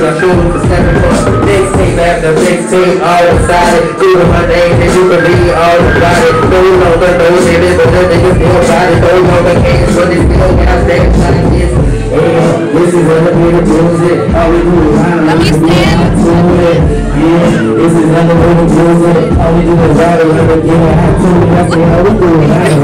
and I shoot for seven plus. Mixtape after mixtape, all excited. Doing my thing, and you believe all about it. Those know the those in but the niggas still got it. Those know the case, but they still got that like this. This is what music. how we do it. Let me stand. Yeah, this is another way to do it. How we do it, let it get it. I how we do it.